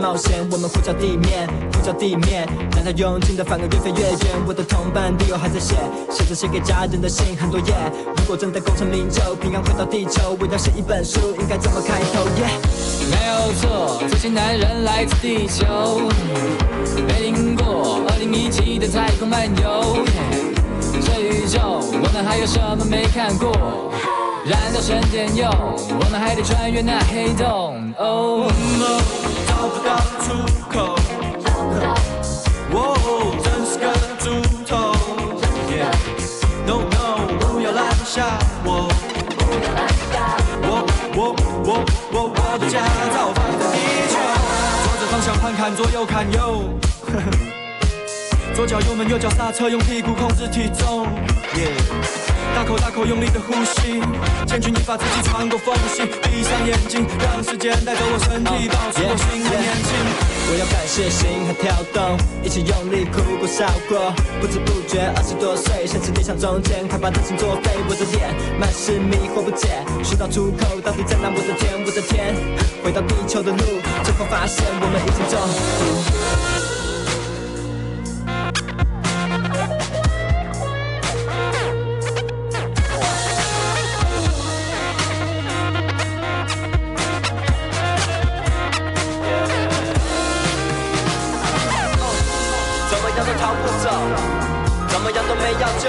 冒险，我们呼叫地面，呼叫地面，让它用尽的反而越飞越远。我的同伴迪欧还在写，写着写给家人的信，很多页。如果真的功成名就，平安回到地球，我要写一本书，应该怎么开头？耶、没有错，这些男人来自地球，没听过2017的太空漫游。这宇宙，我们还有什么没看过？燃料省点用，我们还得穿越那黑洞。Oh no，不要拦下我。我我我我我的驾照放在地球，左着方向盘看左右看右。左脚油门，右脚刹车，用屁股控制体重。大口大口用力的呼吸，千钧一发自己穿过缝隙，闭上眼睛，让时间带走我身体，保持我心的年轻。我要感谢心和跳动，一起用力哭过笑过，不知不觉二十多岁，现实理想中间，害怕担心作废，我的脸满是迷惑不解，寻找出口到底在哪？我的天，我的天，回到地球的路，最后发现我们已经中什么样都没要求。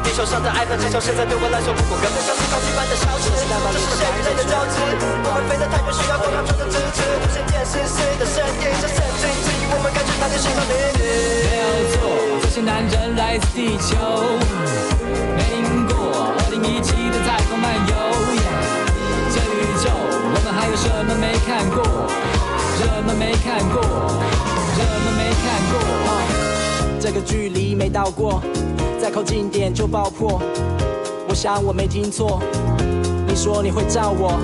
地球？上的爱恨情仇，现在对我来说不过。根本像是空气般的消失。这是血与泪的交织，我们飞得太远，需要光亮中的支持。无线电视时的声音，像神经质，我们感觉那点心跳频率。没有错，这些男人来自地球，没听过。2017的太空漫游。这宇宙，我们还有什么没看过？什么没看过？什么没看过？这个距离没到过，再靠近点就爆破。我想我没听错，你说你会照我。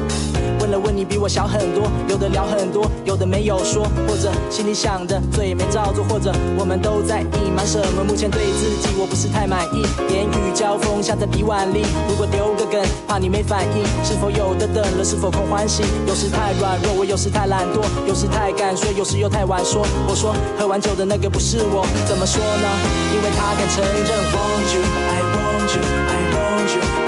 问了问你比我小很多，有的聊很多，有的没有说，或者心里想的嘴没照做，或者我们都在隐瞒什么？目前对自己我不是太满意，言语交锋像在比腕力。如果丢个梗，怕你没反应，是否有的等了？是否空欢喜？有时太软弱，我有时太懒惰，有时太敢说，有时又太晚说。我说喝完酒的那个不是我，怎么说呢？因为他敢承认。Want you, I want you, I want you,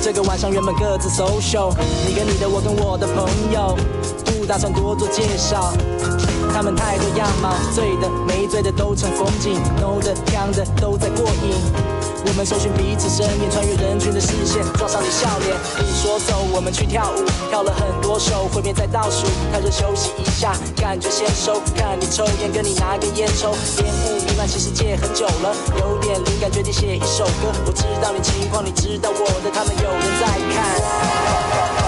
这个晚上原本各自 social，你跟你的，我跟我的朋友，不打算多做介绍。他们太多样貌，醉的没醉的都成风景，no 的呛的都在过瘾。我们搜寻彼此身影，穿越人群的视线，撞上你笑脸。你说走，我们去跳舞，跳了很多首，会面在倒数，开始休息一下，感觉先收。看你抽烟，跟你拿根烟抽，烟雾弥漫，其实戒很久了，有点灵感，决定写一首歌。我知道你情况，你知道我的，他们有人在看。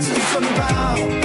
自尊宝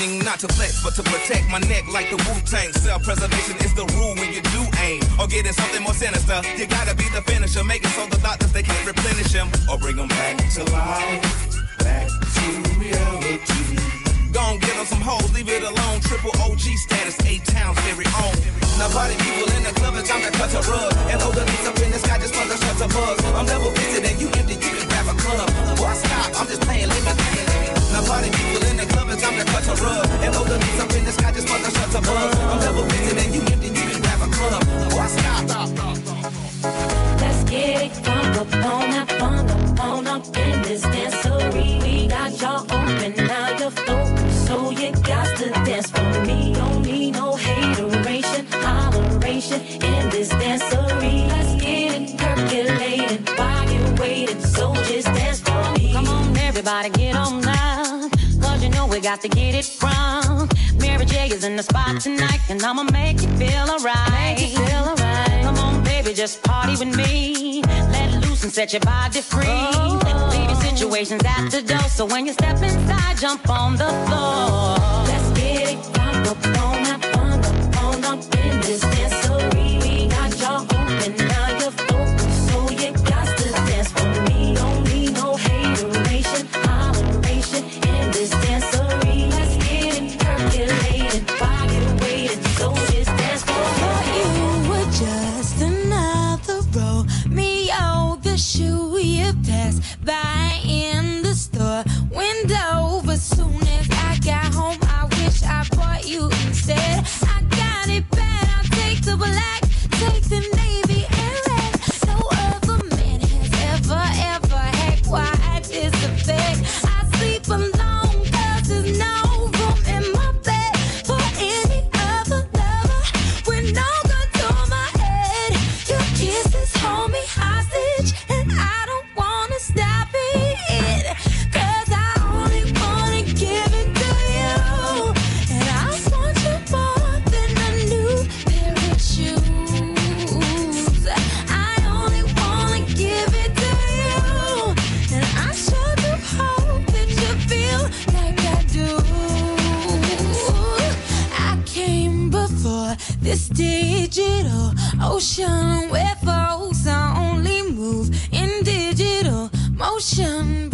clowning. Not to flex, but to protect my neck like the Wu Tang. Self preservation is the rule when you do aim. Or getting something more sinister. You gotta be the finisher. Make it so the doctors they can't replenish him. Or bring him back to life. Back to reality. Gon' get on some hoes, leave it alone. Triple OG status, eight towns very own. Now party people in the club, it's time to cut a rug. And hold the beats up in the sky, just want to shut the buzz. I'm level fitted and you empty, you can grab a club. Boy, stop, I'm just playing, let me play. Now party people in the club, it's time to cut a rug. And hold the beats up in the sky, just want to shut the buzz. I'm level fitted and you empty, you can grab a club. Boy, stop, stop, stop, stop. Let's get it crunk up on that fun up on up in this dancery. We got y'all open, now you're focused, so you got to dance for me. Don't need no hateration, holleration in this dancery. Let's get it percolating while you're waiting, so just dance for me. Come on, everybody, you got to get it wrong. Mary J is in the spot tonight, and I'ma make you feel alright. Make you feel alright. Come on, baby, just party with me. Let loose and set your body free. Oh. Leave your situations at the door, so when you step inside, jump on the floor. Digital ocean where folks only move in digital motion.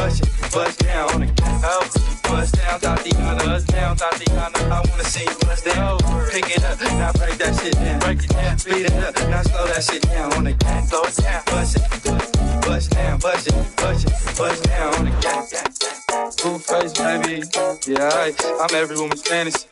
Bust it, bust down. On the oh, bust down, Tatiana, bust down, Tatiana. I wanna see you bust down. Pick it up, now break that shit down. Break it down, speed it up, now slow that shit down. On the gas, slow it down, bust it, bust down, bust it, bust it, bust down. On the gas, Blue face, baby. Yeah, I, I'm every woman's fantasy.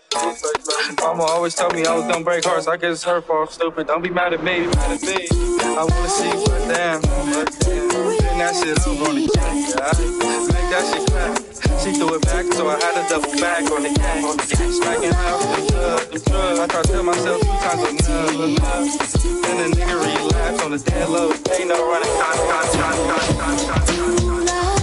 Mama always told me I was gonna break hearts. I guess it's her fault, stupid. Don't be mad at me, mad at me. I wanna see you down, that shit over on the cat, yeah. Make that shit clap. She threw it back, so I had to double back on the cat, smacking out the drug, the drug. I tried to tell myself two times enough, enough. Then the nigga relapsed on the dead low. Ain't no running, con, con, con, con, con, con, con. To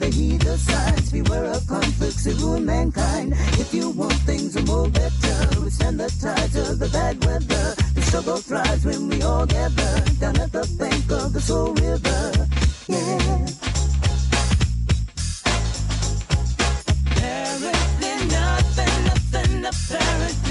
they heed the signs. Beware of conflicts that ruin mankind. If you want things to move better, withstand the tides of the bad weather. The struggle thrives when we all gather down at the bank of the Soul River. Yeah. Apparently nothing, nothing. Apparently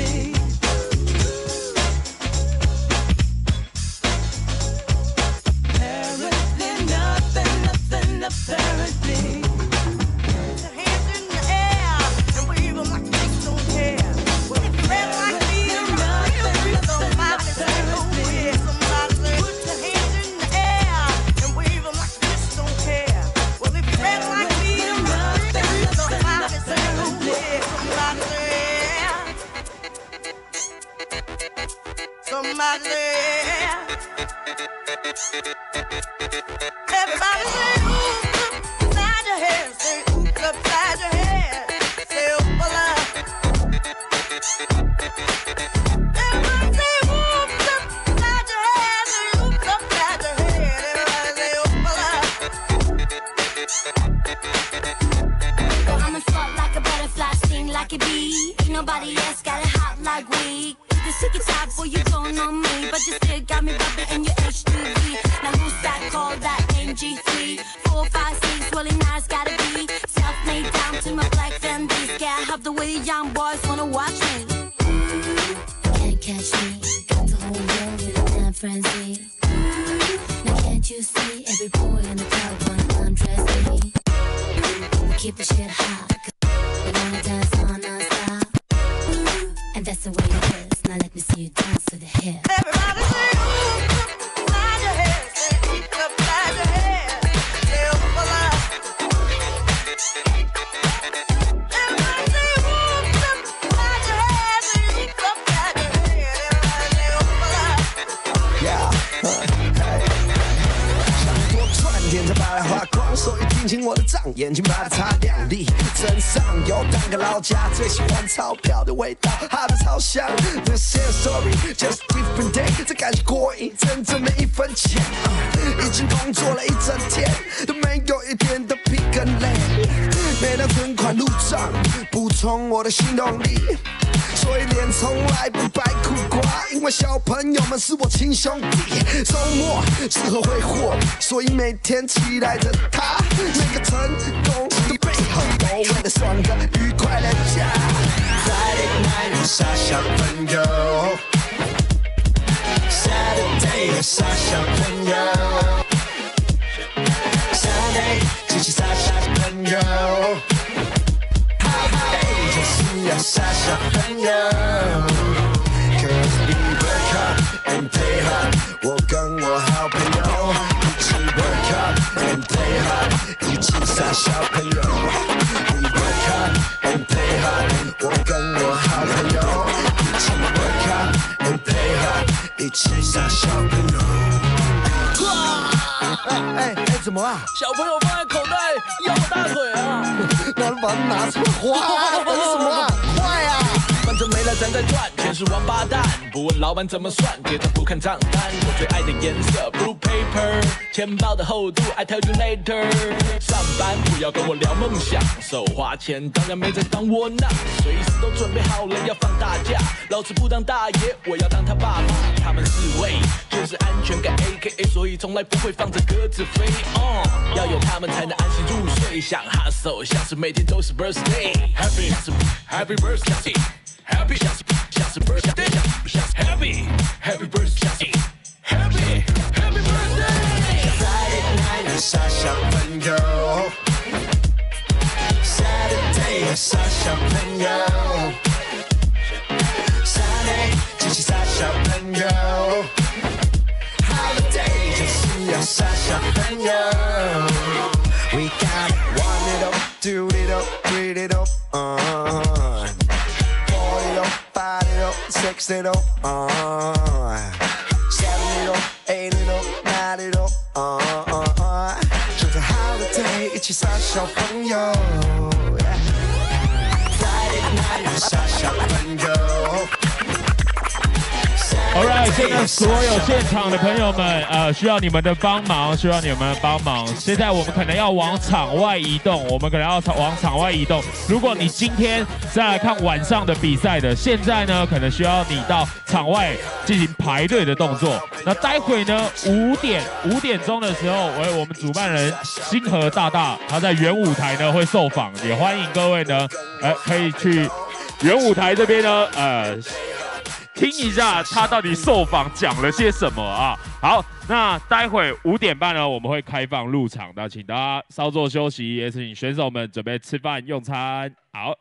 傻小朋友，Saturday 傻小朋友，Sunday 继续傻小朋友。Holiday 就是要傻小朋友。Cause we work hard and play hard，我跟我好朋友一起 work hard and play hard，一起傻小朋友。哎哎，怎么了？小朋友放在口袋，咬我大腿啊！那把它拿出来花，等什么！反正没了咱再赚，钱是王八蛋，不问老板怎么算，结账不看账单。我最爱的颜色 blue paper，钱包的厚度 I tell you later。上班不要跟我聊梦想，手花钱当然没在当窝囊，随时都准备好了要放大假。老子不当大爷，我要当他爸爸。他们四位就是安全感 AKA，所以从来不会放着鸽子飞。哦、要有他们才能安心入睡，想 hustle 像是每天都是 birthday，happy 像是 happy birthday。Happy 像是像是 birthday，像是 happy happy birthday，像是 happy happy birthday。Friday night 傻小朋友，Saturday 傻小朋友，Sunday 继续傻小朋友，Holiday 就是要傻小朋友。We got it, one it up, two it up, three it up, uh. Four six it up, uh. Seven it up, eight it up, nine it up, uh, uh, uh. 趁着 holiday 一起傻小朋友。 好现在所有现场的朋友们，呃，需要你们的帮忙，需要你们的帮忙。现在我们可能要往场外移动，我们可能要往场外移动。如果你今天在看晚上的比赛的，现在呢，可能需要你到场外进行排队的动作。那待会呢，五点五点钟的时候，为我们主办人星河大大他在原舞台呢会受访，也欢迎各位呢，呃，可以去原舞台这边呢，呃。听一下他到底受访讲了些什么啊？好，那待会五点半呢，我们会开放入场的，请大家稍作休息，也请选手们准备吃饭用餐。好。